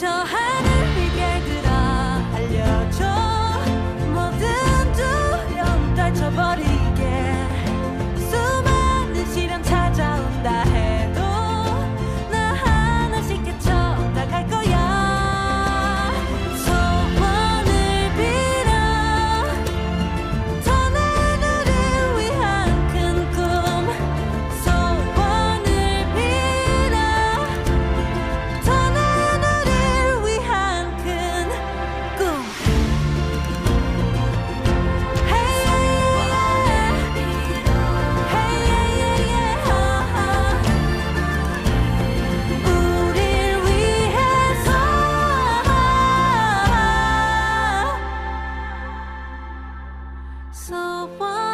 little high. So why?